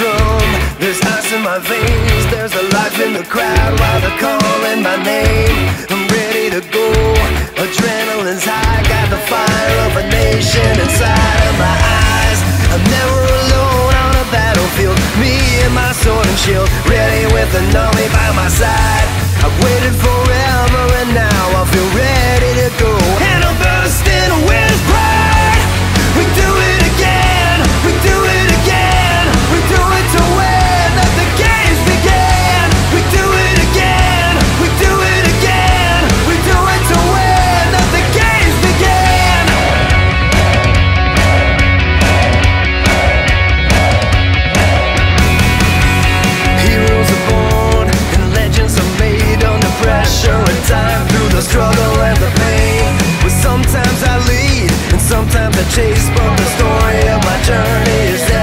There's ice in my veins. There's a life in the crowd While they're calling my name. I'm ready to go. Adrenaline's high. Got the fire of a nation inside of my eyes. I'm never alone on a battlefield. Me and my sword and shield. Ready with an army by my side lead. And sometimes I chase But the story of my journey is